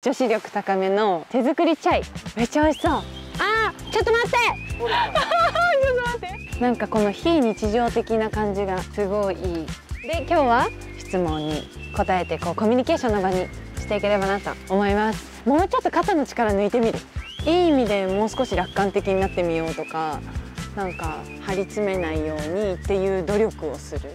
女子力高めの手作りチャイ。めっちゃ美味しそう。あーちょっと待って。ちょっと待って。なんかこの非日常的な感じがすごいいい。で今日は質問に答えてこうコミュニケーションの場にしていければなと思います。もうちょっと肩の力抜いてみる。いい意味でもう少し楽観的になってみようとかなんか張り詰めないようにっていう努力をする。